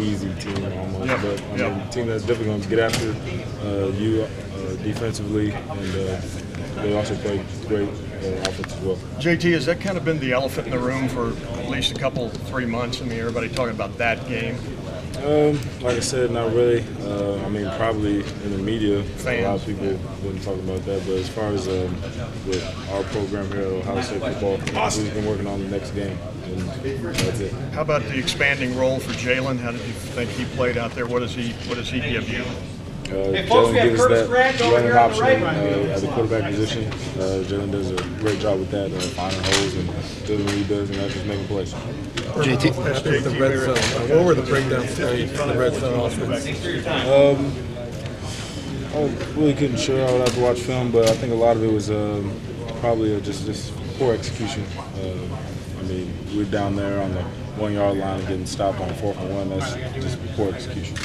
easy team almost, Yep, but I mean, a team that's definitely going to get after uh, you uh, defensively, and uh, they also play great uh, offense as well. JT, has that kind of been the elephant in the room for at least a couple, three months? I mean, everybody talking about that game. Um, like I said, not really. Uh, I mean, probably in the media, a lot of people wouldn't talk about that. But as far as um, with our program here at Ohio State football, we've been working on the next game, that's it. How about the expanding role for Jalen? How did you think he played out there? What does he What does he give you? Uh, Hey, folks, Jalen we have gives us Curtis that Grant over running here option right. uh, at the quarterback position. Uh, Jalen does a great job with that, uh, finding holes and doing what he does, and not just making plays. JT. Happy the red zone. Uh, What were the breakdowns today for the red zone offense? I really couldn't sure. I would have to watch film, but I think a lot of it was um, probably uh, just just poor execution. Uh, I mean, we're down there on the one yard line getting stopped on fourth and one. That's just poor execution.